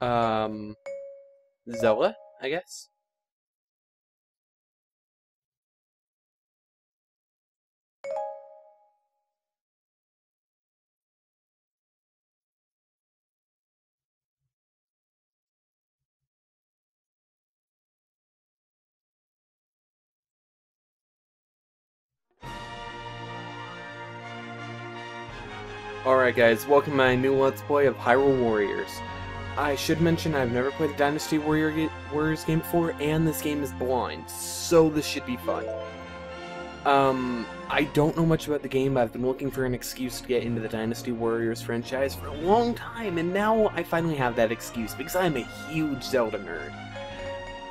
Um, Zelda, I guess. Alright guys, welcome to my new Let's Play of Hyrule Warriors. I should mention I've never played a Dynasty Warrior ga Warriors game before, and this game is blind, so this should be fun. Um, I don't know much about the game, but I've been looking for an excuse to get into the Dynasty Warriors franchise for a long time, and now I finally have that excuse, because I'm a huge Zelda nerd.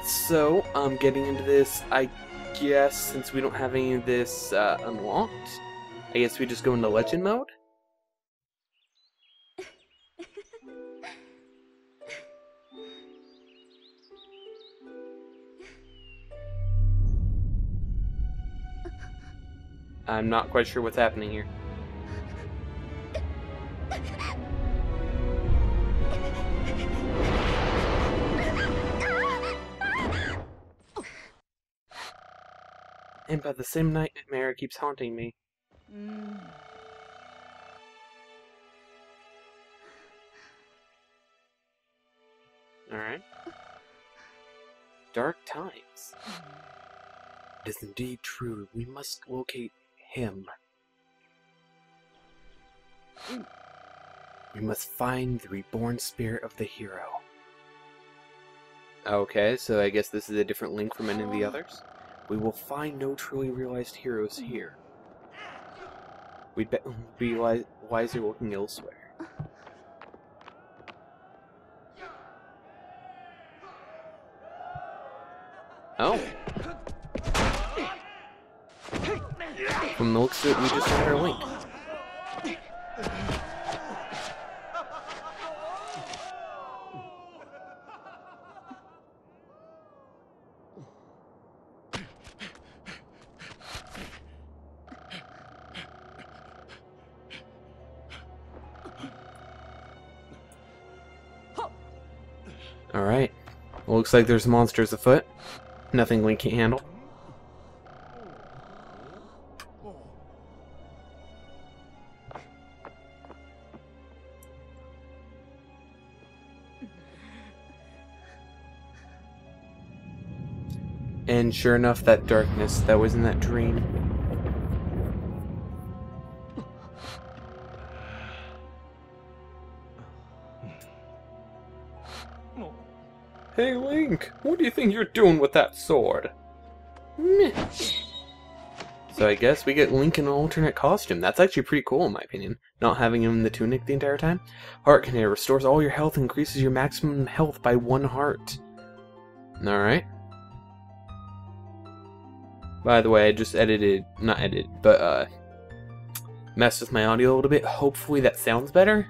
So, um, getting into this, I guess, since we don't have any of this, uh, unlocked, I guess we just go into Legend mode? I'm not quite sure what's happening here. And by the same night nightmare keeps haunting me. Alright. Dark times. It is indeed true. We must locate him. We must find the reborn spirit of the hero. Okay, so I guess this is a different link from any of the others. We will find no truly realized heroes here. We'd be, be wi wiser looking elsewhere. Oh. From the looks it, we just got our link. Alright. Looks like there's monsters afoot. Nothing Link can't handle. Sure enough, that darkness that was in that dream. Hey Link, what do you think you're doing with that sword? So I guess we get Link in an alternate costume. That's actually pretty cool in my opinion, not having him in the tunic the entire time. Heart container restores all your health and increases your maximum health by one heart. Alright. By the way, I just edited, not edited, but uh, messed with my audio a little bit. Hopefully that sounds better.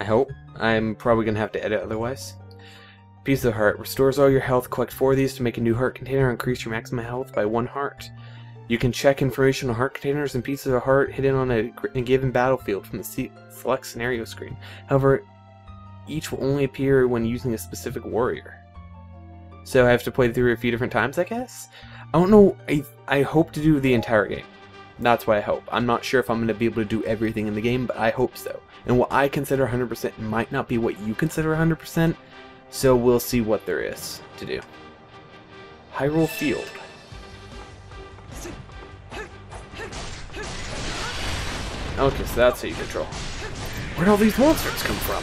I hope. I'm probably going to have to edit otherwise. Piece of Heart. Restores all your health. Collect four of these to make a new heart container increase your maximum health by one heart. You can check information on heart containers and pieces of heart hidden on a, a given battlefield from the select scenario screen. However, each will only appear when using a specific warrior. So I have to play through a few different times, I guess? I don't know. I, I hope to do the entire game. That's what I hope. I'm not sure if I'm going to be able to do everything in the game, but I hope so. And what I consider 100% might not be what you consider 100%, so we'll see what there is to do. Hyrule Field. Okay, so that's how you control. Where'd all these monsters come from?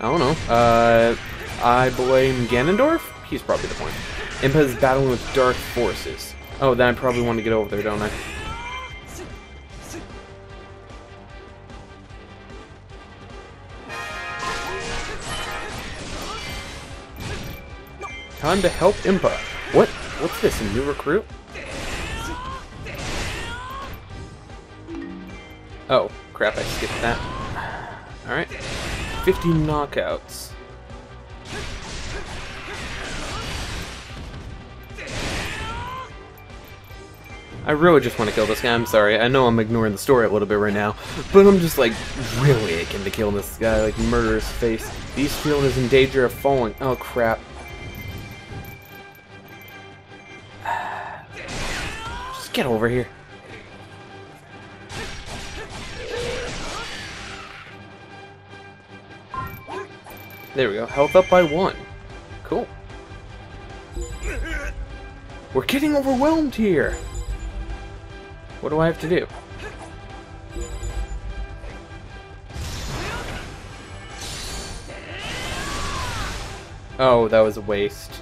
I don't know. Uh, I blame Ganondorf? He's probably the point. Impa is battling with dark forces. Oh, then I probably want to get over there, don't I? Time to help Impa. What? What's this, a new recruit? Oh, crap, I skipped that. Alright. 50 knockouts. I really just want to kill this guy. I'm sorry. I know I'm ignoring the story a little bit right now, but I'm just like really aching to kill this guy, like murder his face. The East Field is in danger of falling. Oh crap. Just get over here. There we go. Health up by one. Cool. We're getting overwhelmed here. What do I have to do? Oh, that was a waste.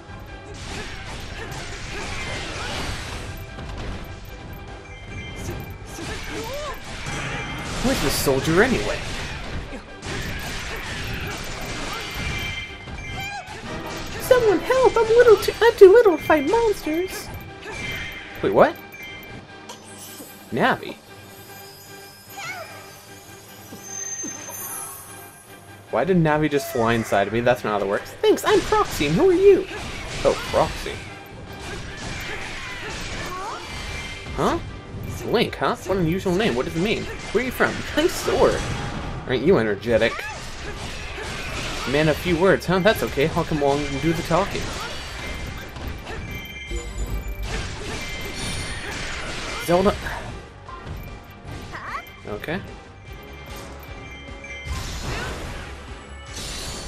Where's the soldier anyway? Someone help! I'm little too I'm too little to fight monsters. Wait, what? Navi? Why did Navi just fly inside of me? That's not how that works. Thanks, I'm Proxi, and who are you? Oh, Proxi. Huh? Link, huh? What an unusual name. What does it mean? Where are you from? Nice sword. Aren't you energetic? Man, a few words, huh? That's okay. I'll come along and do the talking. Zelda... Okay.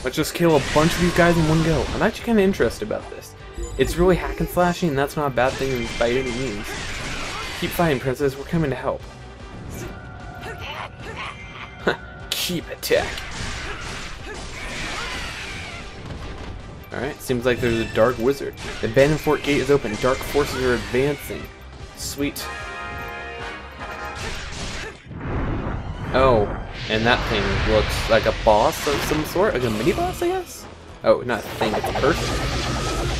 Let's just kill a bunch of these guys in one go. I'm actually kind of interested about this. It's really hack and slashing, and that's not a bad thing by any means. Keep fighting, princess. We're coming to help. Keep attack. Alright, seems like there's a dark wizard. The abandoned fort gate is open. Dark forces are advancing. Sweet. Oh, and that thing looks like a boss of some sort? Like a mini-boss, I guess? Oh, not a thing, it's a person.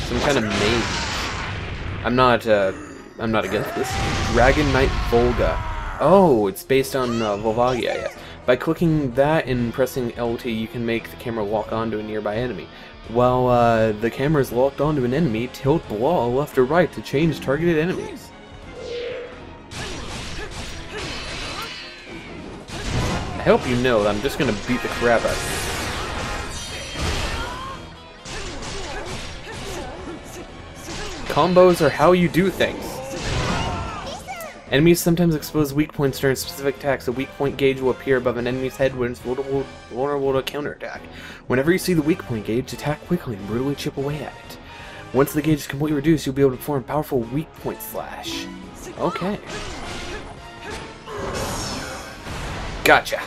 Some kind of mage. I'm not, uh, I'm not against this. Dragon Knight Volga. Oh, it's based on uh, Volvagia. By clicking that and pressing LT, you can make the camera lock onto a nearby enemy. While uh, the camera is locked onto an enemy, tilt the wall left or right to change targeted enemies. I hope you know that I'm just gonna beat the crap out of you. Combos are how you do things. Enemies sometimes expose weak points during specific attacks. A weak point gauge will appear above an enemy's head when it's vulnerable, vulnerable to counterattack. Whenever you see the weak point gauge, attack quickly and brutally chip away at it. Once the gauge is completely reduced, you'll be able to perform powerful weak point slash. Okay. Gotcha.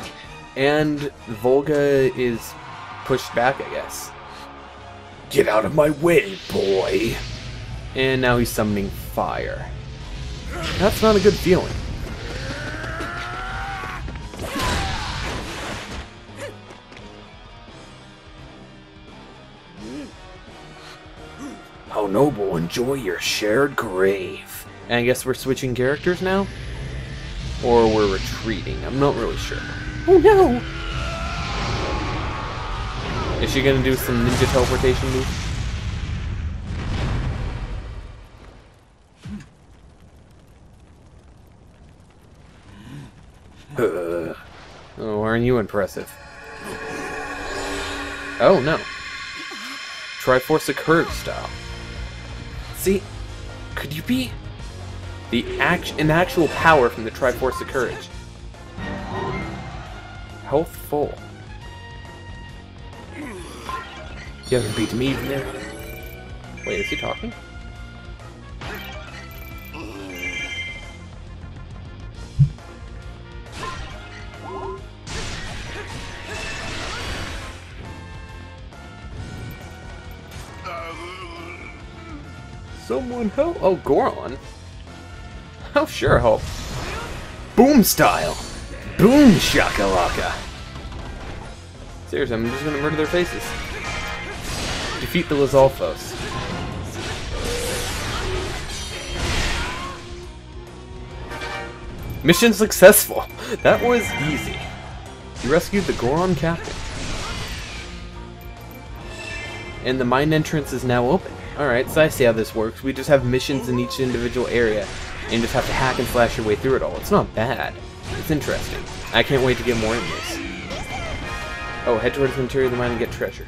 And Volga is pushed back, I guess. Get out of my way, boy! And now he's summoning fire. That's not a good feeling. How noble, enjoy your shared grave. And I guess we're switching characters now? Or we're retreating, I'm not really sure. Oh no! Is she gonna do some ninja teleportation move? Uh, oh, aren't you impressive? Oh, no. Triforce of Courage style. See, could you be the act an actual power from the Triforce of Courage? Health full. You beaten me even there. Wait, is he talking? Someone help! Oh, Goron. Sure, help. Boom style! Boom shakalaka! Seriously, I'm just gonna murder their faces. Defeat the Lizalfos. Mission successful! That was easy. You rescued the Goron captain. And the mine entrance is now open. Alright, so I see how this works. We just have missions in each individual area. And just have to hack and slash your way through it all. It's not bad. It's interesting. I can't wait to get more in this. Oh, head towards the interior of the mine and get treasure.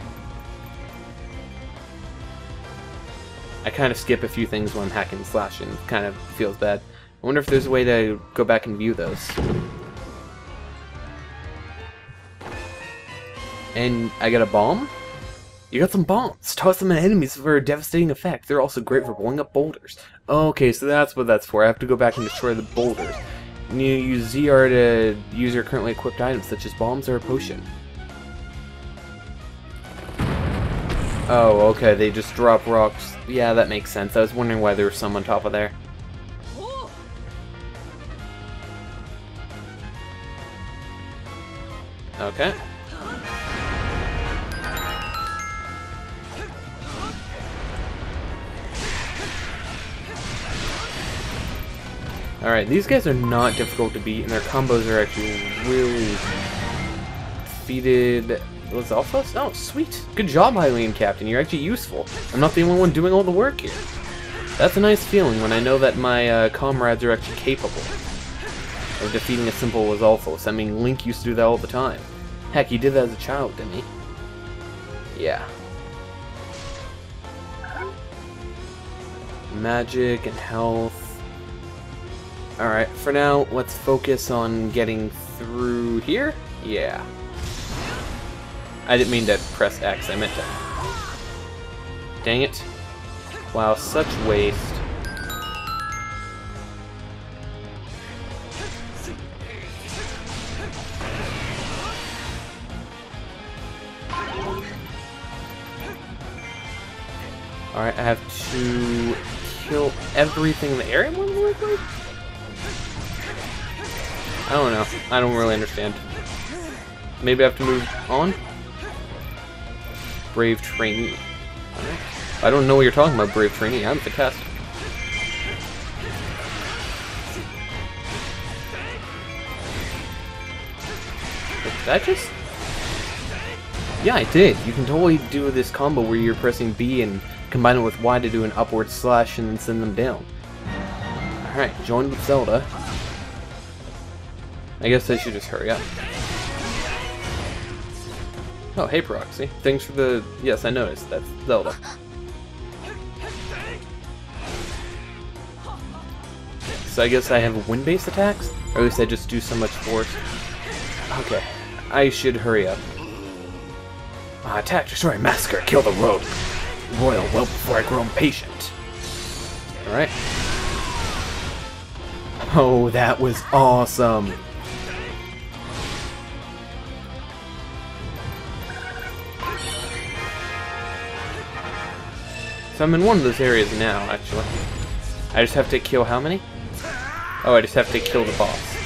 I kind of skip a few things when I'm hacking and slashing. It kind of feels bad. I wonder if there's a way to go back and view those. And I got a bomb? You got some bombs. Toss them at enemies for a devastating effect. They're also great for blowing up boulders. Okay, so that's what that's for. I have to go back and destroy the boulders. You use ZR to use your currently equipped items, such as bombs or a potion. Oh, okay, they just drop rocks. Yeah, that makes sense. I was wondering why there was some on top of there. Okay. Alright, these guys are not difficult to beat, and their combos are actually really defeated Alphas? Oh, sweet. Good job, Eileen Captain. You're actually useful. I'm not the only one doing all the work here. That's a nice feeling when I know that my uh, comrades are actually capable of defeating a simple Lizalfos. I mean, Link used to do that all the time. Heck, he did that as a child, didn't he? Yeah. Magic and health. Alright, for now, let's focus on getting through here. Yeah. I didn't mean to press X, I meant to. Dang it. Wow, such waste. Alright, I have to kill everything in the area more? I don't know. I don't really understand. Maybe I have to move on? Brave Trainee. I don't know what you're talking about, Brave Trainee. I'm fantastic. Did that just... Yeah, I did. You can totally do this combo where you're pressing B and combine it with Y to do an upward slash and then send them down. Alright, join with Zelda. I guess I should just hurry up. Oh, hey Proxi. Thanks for the... Yes, I noticed. That's Zelda. So I guess I have wind-based attacks? Or at least I just do so much force. Okay. I should hurry up. Uh, attack, destroy, massacre, kill the rogue. Royal, well before I grow impatient. Alright. Oh, that was awesome. So I'm in one of those areas now, actually. I just have to kill how many? Oh, I just have to kill the boss.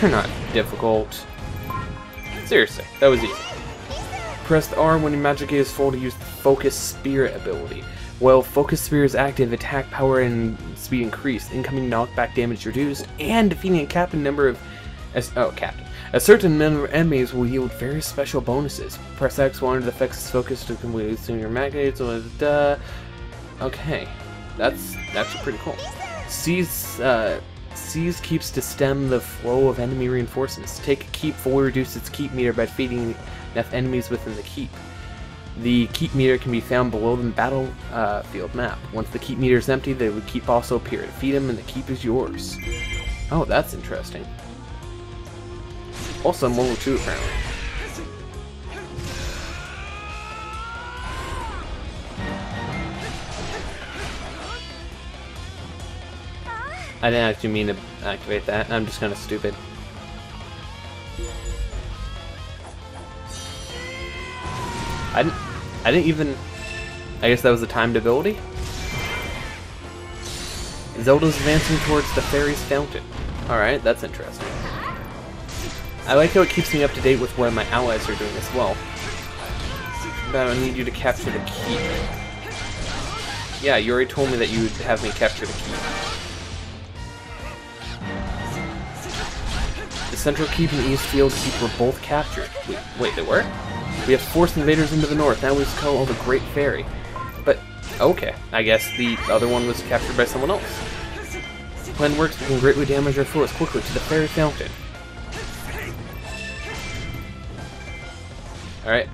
You're not difficult. Seriously, that was easy. Press R when your magic is full to use the Focus Spirit ability. While Focus Spirit is active, attack power and speed increase, incoming knockback damage reduced, and defeating a captain number of... Oh, captain. A certain number of enemies will yield very special bonuses. Press X while under the effects focus to complete soon your magnates. Uh, okay, that's that's pretty cool. Seize uh, Seize keeps to stem the flow of enemy reinforcements. Take a keep fully reduce its keep meter by feeding enough enemies within the keep. The keep meter can be found below the battlefield uh, map. Once the keep meter is empty, the keep also appear. To feed them and the keep is yours. Oh, that's interesting. Also, I'm level 2 apparently. I didn't actually mean to activate that, I'm just kind of stupid. I didn't, I didn't even... I guess that was a timed ability? Zelda's advancing towards the fairy's fountain. Alright, that's interesting. I like how it keeps me up to date with what my allies are doing as well. But I need you to capture the keep. Yeah, you already told me that you would have me capture the keep. The central keep and east field keep were both captured. Wait, wait, they were? We have forced invaders into the north, now we just call the Great Fairy. But, okay, I guess the other one was captured by someone else. plan works, we can greatly damage our foes quickly to the fairy fountain. Alright.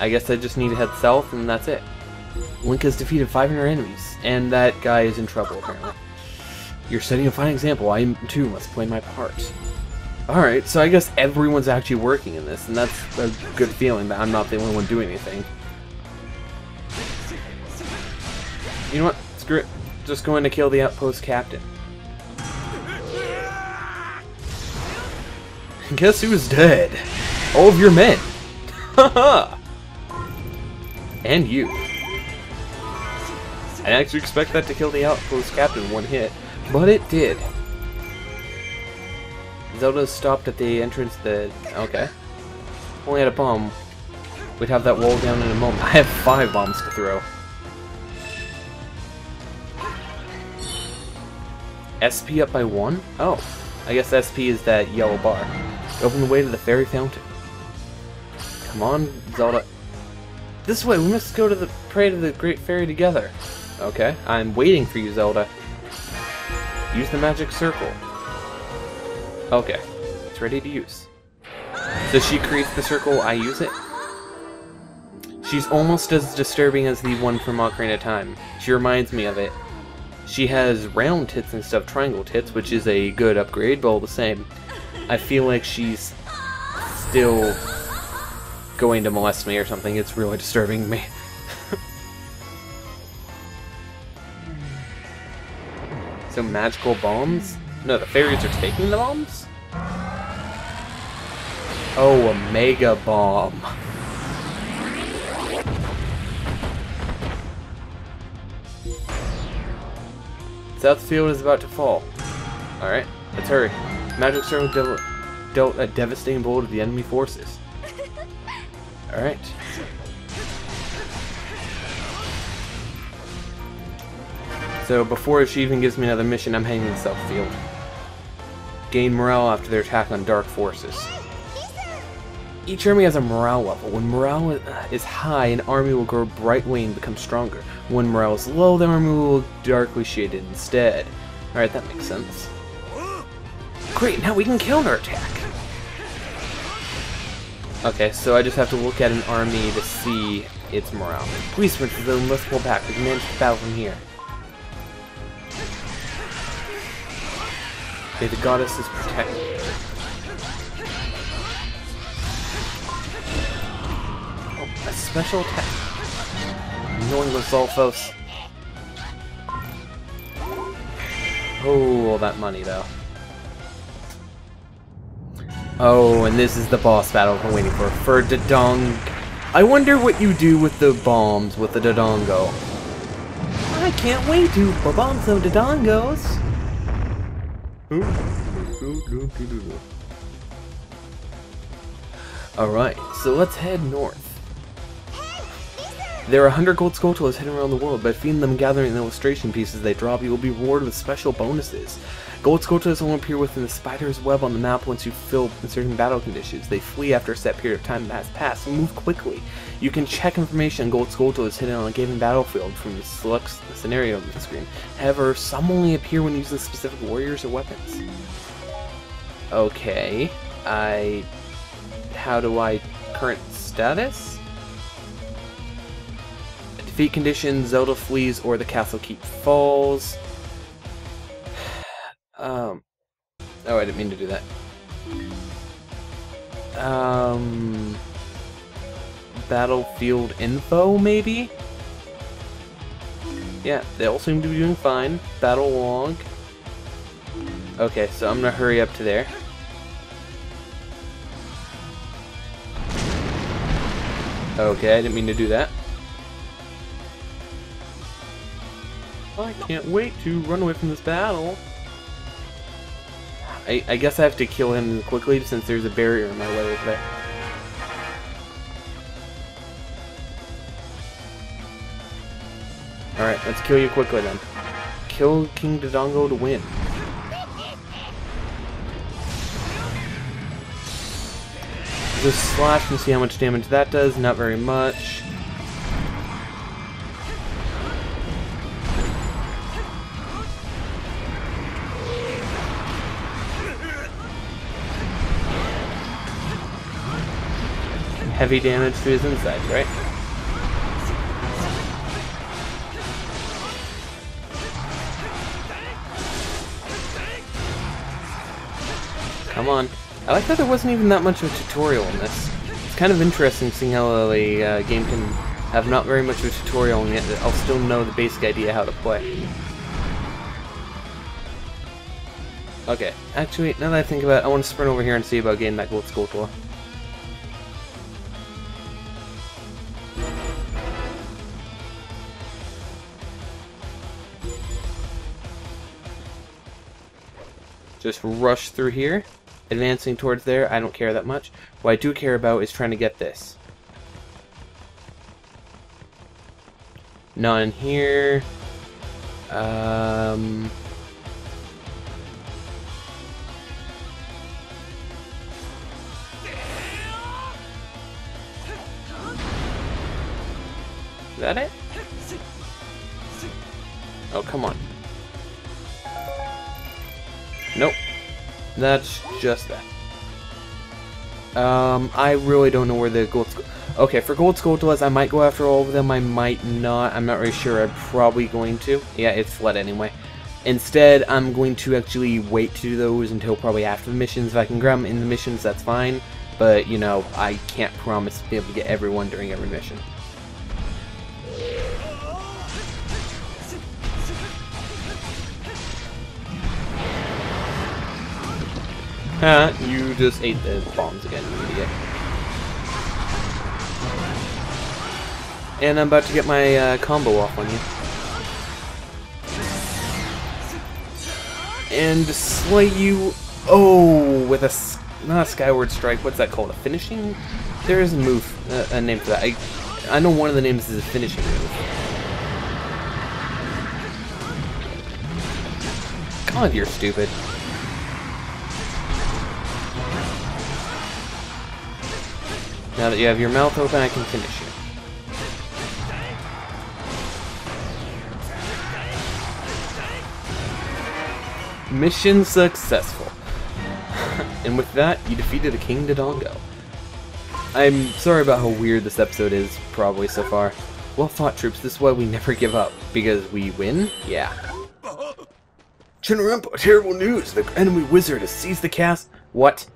I guess I just need to head south, and that's it. Link has defeated 500 enemies, and that guy is in trouble, apparently. You're setting a fine example. I, too, must play my part. Alright, so I guess everyone's actually working in this, and that's a good feeling that I'm not the only one doing anything. You know what? Screw it. Just going to kill the outpost captain. Guess who's dead? All of your men! And you. I actually expect that to kill the outpost captain one hit, but it did. Zelda stopped at the entrance the... okay. Only had a bomb. We'd have that wall down in a moment. I have five bombs to throw. SP up by one? Oh. I guess SP is that yellow bar. Open the way to the fairy fountain. Come on, Zelda. This way, we must go to the pray to the great fairy together. Okay, I'm waiting for you, Zelda. Use the magic circle. Okay, it's ready to use. So she creates the circle, I use it? She's almost as disturbing as the one from Ocarina of Time. She reminds me of it. She has round tits instead of triangle tits, which is a good upgrade, but all the same. I feel like she's still going to molest me or something. It's really disturbing me. so magical bombs? No, the fairies are taking the bombs? Oh, a mega bomb. Southfield is about to fall. Alright, let's hurry. Magic Circle dealt a devastating blow to the enemy forces. Alright. So before she even gives me another mission, I'm heading to Southfield. Gain morale after their attack on dark forces. Each army has a morale level. When morale is uh, high, an army will grow brightly and become stronger. When morale is low, the army will look darkly shaded instead. Alright, that makes sense. Great, now we can counterattack! Okay, so I just have to look at an army to see its morale. Please, Princess, we must pull back. We can manage battle from here. Okay, the goddess is protected. Oh, a special attack. Annoying with Zolfos. Oh, all that money, though. Oh, and this is the boss battle I'm waiting for. For Dodong. I wonder what you do with the bombs with the Dodongo. I can't wait to bomb some Dodongos. Alright, so let's head north. There are 100 gold Skulltulas hidden around the world. By feeding them gathering the illustration pieces they drop, you will be rewarded with special bonuses. Gold Skulltulas only appear within the spider's web on the map once you fill certain battle conditions. They flee after a set period of time has passed, move quickly. You can check information on Gold Skulltulas hidden on a given battlefield from the select scenario on the screen. However, some only appear when using specific warriors or weapons. Okay, I... How do I... current status? Defeat condition, Zelda flees or the castle keep falls. Um. Oh, I didn't mean to do that. Um. Battlefield info, maybe? Yeah, they all seem to be doing fine. Battle log. Okay, so I'm gonna hurry up to there. Okay, I didn't mean to do that. I can't wait to run away from this battle. I, I guess I have to kill him quickly since there's a barrier in my way over. Alright, let's kill you quickly then. Kill King Dodongo to win. Just slash and see how much damage that does. Not very much. Heavy damage to his insides, right? Come on. I like that there wasn't even that much of a tutorial in this. It's kind of interesting seeing how a uh, game can have not very much of a tutorial and yet I'll still know the basic idea how to play. Okay, actually, now that I think about it, I want to sprint over here and see about getting that gold Skulltula. Just rush through here, advancing towards there, I don't care that much. What I do care about is trying to get this. None here. Um... Is that it? Oh, come on. Nope. That's just that. Um, I really don't know where the gold... Okay, for gold Skulltulas, I might go after all of them, I might not. I'm not really sure. I'm probably going to. Yeah, it's fled anyway. Instead, I'm going to actually wait to do those until probably after the missions. If I can grab them in the missions, that's fine. But, you know, I can't promise to be able to get everyone during every mission. Ha, you just ate the bombs again, you idiot. And I'm about to get my uh, combo off on you. And slay you, oh, with a, not a skyward strike, what's that called, a finishing? There is a move, uh, a name for that. I, I know one of the names is a finishing move. God, you're stupid. Now that you have your mouth open, I can finish you. Mission successful. and with that, you defeated a King Dodongo. I'm sorry about how weird this episode is, probably so far. Well fought, troops. This is why we never give up. Because we win? Yeah. Chinarumpo, terrible news! The enemy wizard has seized the cast. What?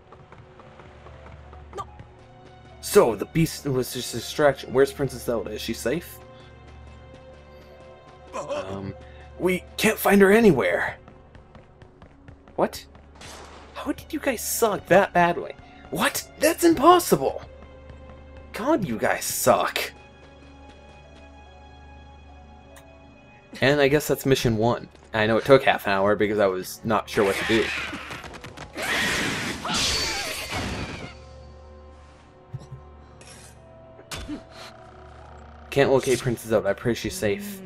So, the beast was just a distraction. Where's Princess Zelda? Is she safe? Um, we can't find her anywhere. What? How did you guys suck that badly? What? That's impossible! God, you guys suck. And I guess that's mission one. I know it took half an hour because I was not sure what to do. Can't locate Princess Zelda. I pray she's safe.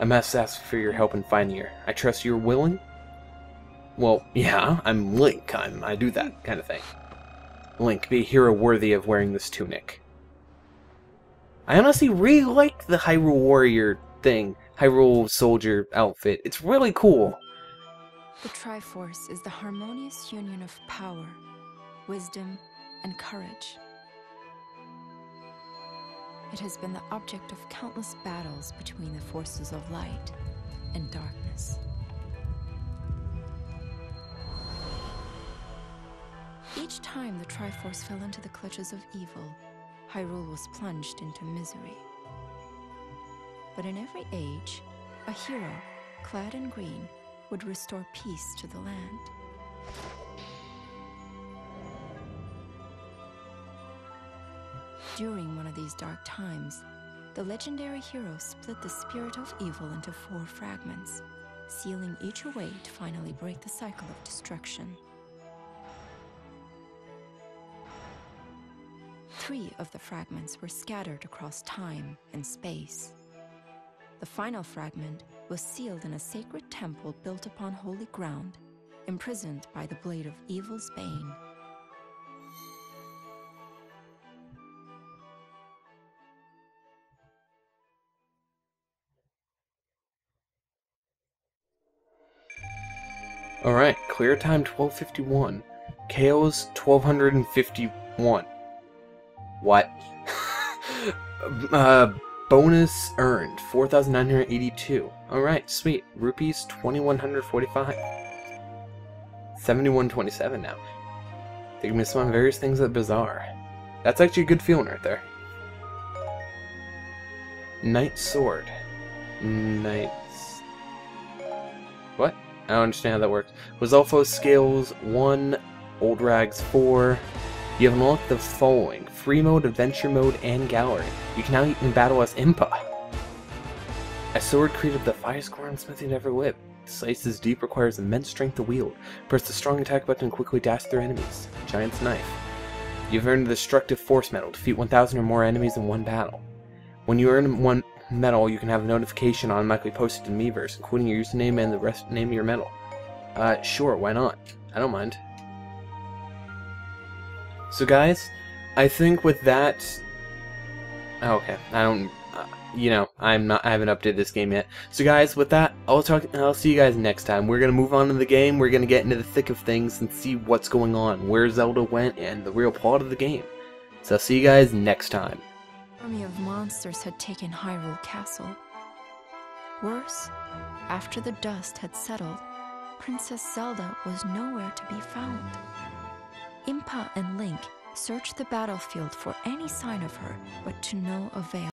I must ask for your help in finding her. I trust you're willing? Well, yeah, I'm Link. I'm, I do that kind of thing. Link, be a hero worthy of wearing this tunic. I honestly really like the Hyrule Warrior thing. Hyrule Soldier outfit. It's really cool. The Triforce is the harmonious union of power, wisdom, and courage. It has been the object of countless battles between the forces of light and darkness. Each time the Triforce fell into the clutches of evil, Hyrule was plunged into misery. But in every age, a hero, clad in green, would restore peace to the land. During one of these dark times, the legendary hero split the spirit of evil into four fragments, sealing each away to finally break the cycle of destruction. Three of the fragments were scattered across time and space. The final fragment was sealed in a sacred temple built upon holy ground, imprisoned by the blade of evil's bane. Alright, clear time 1251. KOs 1251. What? uh, bonus earned 4,982. Alright, sweet. Rupees 2,145. 7127 now. They can be some various things at Bazaar. That's actually a good feeling right there. Knight Sword. Knights. What? I don't understand how that works. Wazalfo scales 1, Old Rags 4. You have unlocked the following Free Mode, Adventure Mode, and Gallery. You can now even battle as Impa. A sword created the fire finest smithy ever lived. Slices deep requires immense strength to wield. Press the strong attack button and quickly dash through enemies. Giant's Knife. You've earned the Destructive Force Medal. Defeat 1,000 or more enemies in one battle. When you earn one medal, you can have a notification automatically posted to Miiverse, including your username and the rest name of your medal. Uh, sure, why not? I don't mind. So guys, I think with that... Oh, okay, I don't... Uh, you know, I'm not. I haven't updated this game yet. So guys, with that, I'll talk. I'll see you guys next time. We're gonna move on to the game. We're gonna get into the thick of things and see what's going on, where Zelda went, and the real plot of the game. So I'll see you guys next time. Army of monsters had taken Hyrule Castle. Worse, after the dust had settled, Princess Zelda was nowhere to be found. Impa and Link searched the battlefield for any sign of her, but to no avail.